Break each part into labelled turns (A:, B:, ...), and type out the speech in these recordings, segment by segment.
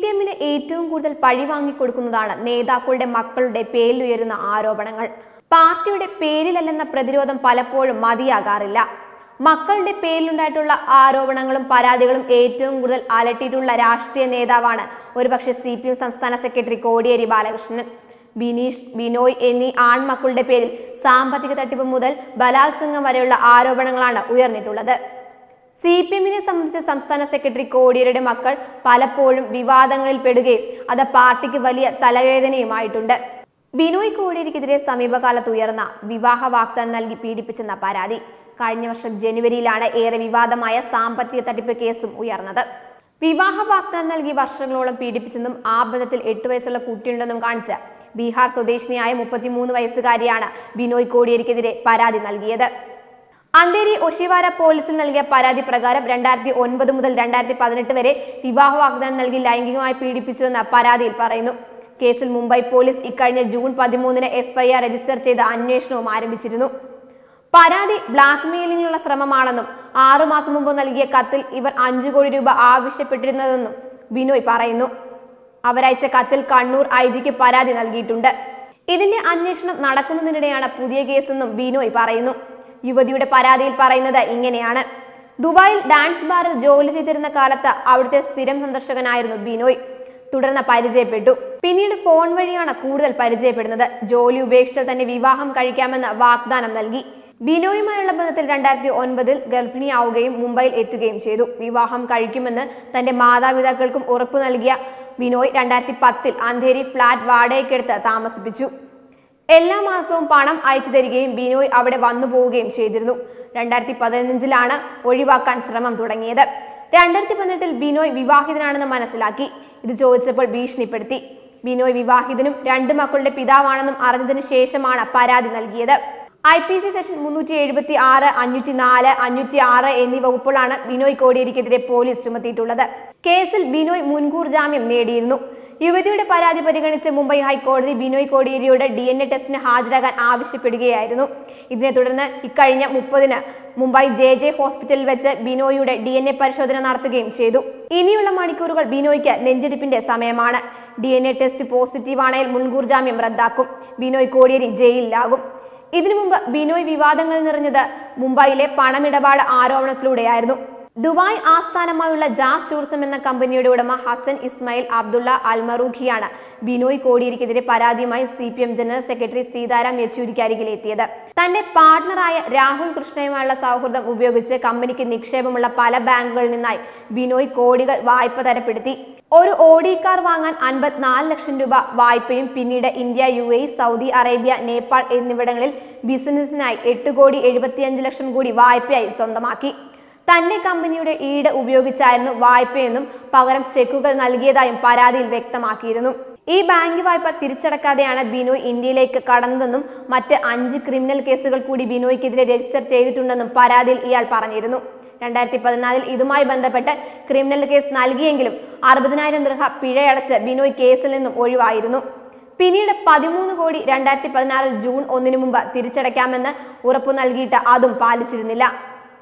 A: P എമ്മിന് ഏറ്റവും കൂടുതൽ പഴി വാങ്ങിക്കൊടുക്കുന്നതാണ് നേതാക്കളുടെ മക്കളുടെ പേരിലുയരുന്ന ആരോപണങ്ങൾ പാർട്ടിയുടെ പേരിലല്ലെന്ന പ്രതിരോധം പലപ്പോഴും മതിയാകാറില്ല മക്കളുടെ പേരിലുണ്ടായിട്ടുള്ള ആരോപണങ്ങളും പരാതികളും ഏറ്റവും കൂടുതൽ അലട്ടിയിട്ടുള്ള രാഷ്ട്രീയ നേതാവാണ് ഒരുപക്ഷെ സി പി എം സംസ്ഥാന സെക്രട്ടറി കോടിയേരി ബാലകൃഷ്ണൻ ബിനീഷ് ബിനോയ് എന്നീ ആൺമക്കളുടെ പേരിൽ സാമ്പത്തിക തട്ടിപ്പ് മുതൽ ബലാത്സംഗം വരെയുള്ള ആരോപണങ്ങളാണ് ഉയർന്നിട്ടുള്ളത് സി പി എമ്മിനെ സംബന്ധിച്ച സംസ്ഥാന സെക്രട്ടറി കോടിയേരിയുടെ മക്കൾ പലപ്പോഴും വിവാദങ്ങളിൽ പെടുകയും അത് പാർട്ടിക്ക് വലിയ തലവേദനയുമായിട്ടുണ്ട് ബിനോയ് കോടിയേരിക്കെതിരെ സമീപകാലത്ത് ഉയർന്ന വിവാഹ വാഗ്ദാനം നൽകി പീഡിപ്പിച്ചെന്ന പരാതി കഴിഞ്ഞ വർഷം ജനുവരിയിലാണ് ഏറെ വിവാദമായ സാമ്പത്തിക തട്ടിപ്പ് കേസും ഉയർന്നത് വിവാഹ വാഗ്ദാനം നൽകി വർഷങ്ങളോളം പീഡിപ്പിച്ചെന്നും ആ ബന്ധത്തിൽ എട്ട് വയസ്സുള്ള കുട്ടിയുണ്ടെന്നും കാണിച്ച ബീഹാർ സ്വദേശിനിയായ മുപ്പത്തിമൂന്ന് വയസ്സുകാരിയാണ് ബിനോയ് കോടിയേരിക്കെതിരെ പരാതി നൽകിയത് അന്തേരി ഒഷിവാര പോലീസിൽ നൽകിയ പരാതി പ്രകാരം രണ്ടായിരത്തി ഒൻപത് മുതൽ രണ്ടായിരത്തി പതിനെട്ട് വരെ വിവാഹ വാഗ്ദാനം നൽകി ലൈംഗികമായി പീഡിപ്പിച്ചുവെന്ന പരാതിയിൽ പറയുന്നു കേസിൽ മുംബൈ പോലീസ് ഇക്കഴിഞ്ഞ ജൂൺ പതിമൂന്നിന് എഫ്ഐആർ രജിസ്റ്റർ ചെയ്ത അന്വേഷണവും ആരംഭിച്ചിരുന്നു പരാതി ബ്ലാക്ക്മെയിലിംഗിനുള്ള ശ്രമമാണെന്നും ആറുമാസം മുമ്പ് നൽകിയ കത്തിൽ ഇവർ അഞ്ചു കോടി രൂപ ആവശ്യപ്പെട്ടിരുന്നതെന്നും ബിനോയ് പറയുന്നു അവരയച്ച കത്തിൽ കണ്ണൂർ ഐ ജിക്ക് പരാതി നൽകിയിട്ടുണ്ട് ഇതിന്റെ അന്വേഷണം നടക്കുന്നതിനിടെയാണ് പുതിയ കേസെന്നും ബിനോയ് പറയുന്നു യുവതിയുടെ പരാതിയിൽ പറയുന്നത് ഇങ്ങനെയാണ് ദുബായിൽ ഡാൻസ് ബാറിൽ ജോലി ചെയ്തിരുന്ന കാലത്ത് അവിടുത്തെ സ്ഥിരം സന്ദർശകനായിരുന്നു ബിനോയ് തുടർന്ന് പരിചയപ്പെട്ടു പിന്നീട് ഫോൺ വഴിയാണ് കൂടുതൽ പരിചയപ്പെടുന്നത് ജോലി ഉപേക്ഷിച്ചാൽ തന്നെ വിവാഹം കഴിക്കാമെന്ന് വാഗ്ദാനം നൽകി ബിനോയുമായുള്ള ബന്ധത്തിൽ രണ്ടായിരത്തി ഒൻപതിൽ ഗർഭിണിയാവുകയും മുംബൈയിൽ എത്തുകയും ചെയ്തു വിവാഹം കഴിക്കുമെന്ന് തന്റെ മാതാപിതാക്കൾക്കും ഉറപ്പു നൽകിയ ബിനോയ് രണ്ടായിരത്തി പത്തിൽ അന്ധേരി ഫ്ളാറ്റ് വാടകയ്ക്കെടുത്ത് താമസിപ്പിച്ചു എല്ലാ മാസവും പണം അയച്ചു തരികയും ബിനോയ് അവിടെ വന്നു പോവുകയും ചെയ്തിരുന്നു രണ്ടായിരത്തി പതിനഞ്ചിലാണ് ഒഴിവാക്കാൻ ശ്രമം തുടങ്ങിയത് രണ്ടായിരത്തി പതിനെട്ടിൽ ബിനോയ് വിവാഹിതനാണെന്ന് മനസ്സിലാക്കി ഇത് ചോദിച്ചപ്പോൾ ഭീഷണിപ്പെടുത്തി ബിനോയ് വിവാഹിതനും രണ്ട് മക്കളുടെ പിതാവാണെന്നും അറിഞ്ഞതിനു ശേഷമാണ് പരാതി നൽകിയത് ഐ പി സി സെക്ഷൻ മുന്നൂറ്റി എഴുപത്തി ആറ് അഞ്ഞൂറ്റി നാല് അഞ്ഞൂറ്റി ആറ് എന്നീ വകുപ്പുകളാണ് ബിനോയ് കോടിയേരിക്കെതിരെ പോലീസ് ചുമത്തിയിട്ടുള്ളത് കേസിൽ ബിനോയ് മുൻകൂർ ജാമ്യം നേടിയിരുന്നു യുവതിയുടെ പരാതി പരിഗണിച്ച് മുംബൈ ഹൈക്കോടതി ബിനോയ് കോടിയേരിയോട് ഡി എൻ എ ടെസ്റ്റിന് ഹാജരാകാൻ ആവശ്യപ്പെടുകയായിരുന്നു ഇതിനെ തുടർന്ന് ഇക്കഴിഞ്ഞ മുപ്പതിന് മുംബൈ ജെ ജെ ഹോസ്പിറ്റലിൽ വെച്ച് ബിനോയിയുടെ ഡി എൻ എ പരിശോധന നടത്തുകയും ചെയ്തു ഇനിയുള്ള മണിക്കൂറുകൾ ബിനോയ്ക്ക് നെഞ്ചെടുപ്പിന്റെ സമയമാണ് ഡി എൻ എ ടെസ്റ്റ് പോസിറ്റീവാണെങ്കിൽ മുൻകൂർ ജാമ്യം റദ്ദാക്കും ബിനോയ് കോടിയേരി ജയിലിലാകും ഇതിനു മുമ്പ് ബിനോയ് വിവാദങ്ങൾ നിറഞ്ഞത് മുംബൈയിലെ പണമിടപാട് ആരോപണത്തിലൂടെയായിരുന്നു ദുബായ് ആസ്ഥാനമായുള്ള ജാസ് ടൂറിസം എന്ന കമ്പനിയുടെ ഉടമ ഹസൻ ഇസ്മായിൽ അബ്ദുള്ള അൽമറൂഖിയാണ് ബിനോയ് കോടിയേരിക്കെതിരെ പരാതിയുമായി C P M general secretary Sitaram യെച്ചൂരിക്ക് അരികിലെത്തിയത് തന്റെ പാർട്ണറായ രാഹുൽ കൃഷ്ണയുമായുള്ള സൗഹൃദം ഉപയോഗിച്ച് കമ്പനിക്ക് നിക്ഷേപമുള്ള പല ബാങ്കുകളിൽ നിന്നായി ബിനോയ് കോടികൾ വായ്പ തരപ്പെടുത്തി ഒരു ഓഡി കാർ വാങ്ങാൻ അൻപത്തിനാല് ലക്ഷം രൂപ വായ്പയും പിന്നീട് India U A Saudi Arabia Nepal എന്നിവിടങ്ങളിൽ ബിസിനസ്സിനായി എട്ട് കോടി എഴുപത്തിയഞ്ച് ലക്ഷം കൂടി വായ്പയായി സ്വന്തമാക്കി തന്റെ കമ്പനിയുടെ ഈട് ഉപയോഗിച്ചായിരുന്നു വായ്പയെന്നും പകരം ചെക്കുകൾ നൽകിയതായും പരാതിയിൽ വ്യക്തമാക്കിയിരുന്നു ഈ ബാങ്ക് വായ്പ തിരിച്ചടക്കാതെയാണ് ബിനോയ് ഇന്ത്യയിലേക്ക് കടന്നതെന്നും മറ്റ് അഞ്ച് ക്രിമിനൽ കേസുകൾ കൂടി ബിനോയ്ക്കെതിരെ രജിസ്റ്റർ ചെയ്തിട്ടുണ്ടെന്നും പരാതിയിൽ ഇയാൾ പറഞ്ഞിരുന്നു രണ്ടായിരത്തി പതിനാലിൽ ഇതുമായി ബന്ധപ്പെട്ട് ക്രിമിനൽ കേസ് നൽകിയെങ്കിലും അറുപതിനായിരം ദൃഹ പിഴയടച്ച് ബിനോയ് കേസിൽ നിന്നും ഒഴിവായിരുന്നു പിന്നീട് പതിമൂന്ന് കോടി രണ്ടായിരത്തി പതിനാറിൽ ജൂൺ ഒന്നിനു മുമ്പ് തിരിച്ചടയ്ക്കാമെന്ന് ഉറപ്പു നൽകിയിട്ട് അതും പാലിച്ചിരുന്നില്ല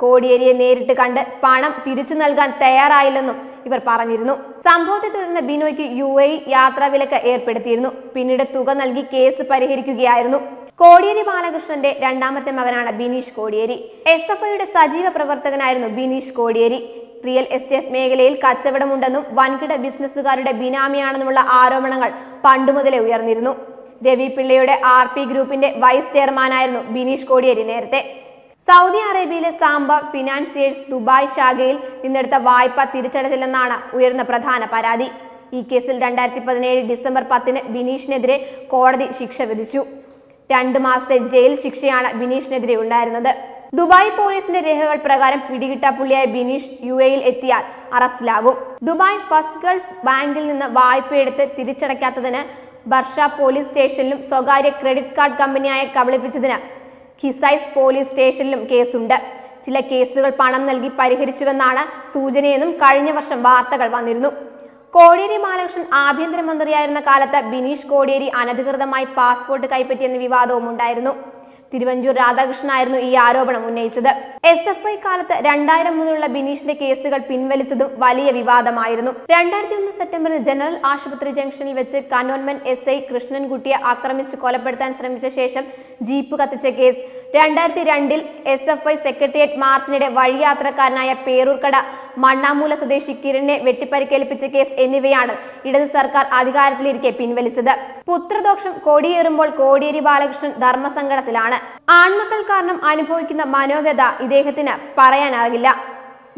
A: കോടിയേരിയെ നേരിട്ട് കണ്ട് പണം തിരിച്ചു നൽകാൻ തയ്യാറായില്ലെന്നും ഇവർ പറഞ്ഞിരുന്നു സംഭവത്തെ തുടർന്ന് ബിനോയ്ക്ക് യു എ യാത്രാവിലക്ക് ഏർപ്പെടുത്തിയിരുന്നു പിന്നീട് തുക നൽകി കേസ് പരിഹരിക്കുകയായിരുന്നു കോടിയേരി ബാലകൃഷ്ണന്റെ രണ്ടാമത്തെ മകനാണ് ബിനീഷ് കോടിയേരി എസ് എഫ് ഐയുടെ സജീവ പ്രവർത്തകനായിരുന്നു ബിനീഷ് കോടിയേരി റിയൽ എസ്റ്റേറ്റ് മേഖലയിൽ കച്ചവടമുണ്ടെന്നും വൻകിട ബിസിനസ്സുകാരുടെ ബിനാമിയാണെന്നുമുള്ള ആരോപണങ്ങൾ പണ്ടുമുതലേ ഉയർന്നിരുന്നു രവി പിള്ളയുടെ ആർ പി ഗ്രൂപ്പിന്റെ വൈസ് ചെയർമാനായിരുന്നു ബിനീഷ് കോടിയേരി നേരത്തെ സൗദി അറേബ്യയിലെ സാമ്പ ഫിനാൻസിയേഴ്സ് ദുബായ് ശാഖയിൽ നിന്നെടുത്ത വായ്പ തിരിച്ചടച്ചില്ലെന്നാണ് ഉയർന്ന പ്രധാന പരാതി ഈ കേസിൽ രണ്ടായിരത്തി പതിനേഴ് ഡിസംബർ പത്തിന് ബിനീഷിനെതിരെ കോടതി ശിക്ഷ വിധിച്ചു രണ്ടു മാസത്തെ ജയിൽ ശിക്ഷയാണ് ബിനീഷിനെതിരെ ഉണ്ടായിരുന്നത് ദുബായ് പോലീസിന്റെ രേഖകൾ പ്രകാരം പിടികിട്ട പുള്ളിയായ ബിനീഷ് യു എയിൽ എത്തിയാൽ അറസ്റ്റിലാകും ദുബായ് ഫസ്റ്റ് ഗൾഫ് ബാങ്കിൽ നിന്ന് വായ്പയെടുത്ത് തിരിച്ചടയ്ക്കാത്തതിന് ബർഷ പോലീസ് സ്റ്റേഷനിലും സ്വകാര്യ ക്രെഡിറ്റ് കാർഡ് കമ്പനിയായ കബളിപ്പിച്ചതിന് ഖിസൈസ് പോലീസ് സ്റ്റേഷനിലും കേസുണ്ട് ചില കേസുകൾ പണം നൽകി പരിഹരിച്ചുവെന്നാണ് സൂചനയെന്നും കഴിഞ്ഞ വർഷം വാർത്തകൾ വന്നിരുന്നു കോടിയേരി ബാലകൃഷ്ണൻ ആഭ്യന്തരമന്ത്രിയായിരുന്ന കാലത്ത് ബിനീഷ് കോടിയേരി അനധികൃതമായി പാസ്പോർട്ട് കൈപ്പറ്റിയെന്ന വിവാദവും ഉണ്ടായിരുന്നു തിരുവഞ്ചൂർ ആയിരുന്നു ഈ ആരോപണം ഉന്നയിച്ചത് എസ് എഫ് ഐ കാലത്ത് രണ്ടായിരം മുതലുള്ള ബിനീഷിന്റെ കേസുകൾ പിൻവലിച്ചതും വലിയ വിവാദമായിരുന്നു രണ്ടായിരത്തി ഒന്ന് സെപ്റ്റംബറിൽ ജനറൽ ആശുപത്രി ജംഗ്ഷനിൽ വെച്ച് കന്റോൺമെന്റ് എസ് ഐ കൃഷ്ണൻകുട്ടിയെ ആക്രമിച്ച് കൊലപ്പെടുത്താൻ ശ്രമിച്ച ശേഷം ജീപ്പ് കത്തിച്ച കേസ് രണ്ടായിരത്തി രണ്ടിൽ എസ് എഫ് ഐ സെക്രട്ടേറിയറ്റ് മാർച്ചിനിടെ വഴിയാത്രക്കാരനായ പേരൂർക്കട മണ്ണാമൂല സ്വദേശി കിരണിനെ വെട്ടിപ്പരിക്കേൽപ്പിച്ച കേസ് എന്നിവയാണ് ഇടത് സർക്കാർ അധികാരത്തിലിരിക്കെ പിൻവലിച്ചത് പുത്രദോഷം കൊടിയേറുമ്പോൾ കോടിയേരി ബാലകൃഷ്ണൻ ധർമ്മസങ്കടത്തിലാണ് ആൺമക്കൾ കാരണം അനുഭവിക്കുന്ന മനോവ്യത ഇദ്ദേഹത്തിന് പറയാനാകില്ല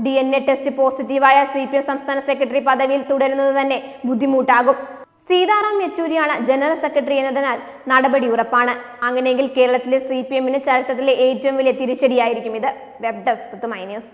A: ഡി എൻ എ ടെസ്റ്റ് പോസിറ്റീവായ സി പി എം സംസ്ഥാന സെക്രട്ടറി പദവിയിൽ തുടരുന്നത് തന്നെ ബുദ്ധിമുട്ടാകും സീതാറാം യെച്ചൂരിയാണ് ജനറൽ സെക്രട്ടറി എന്നതിനാൽ നടപടി ഉറപ്പാണ് അങ്ങനെയെങ്കിൽ കേരളത്തിലെ സി പി എമ്മിന് ചരിത്രത്തിലെ ഏറ്റവും വലിയ തിരിച്ചടിയായിരിക്കും ഇത് വെബ് ഡെസ്ക് ന്യൂസ്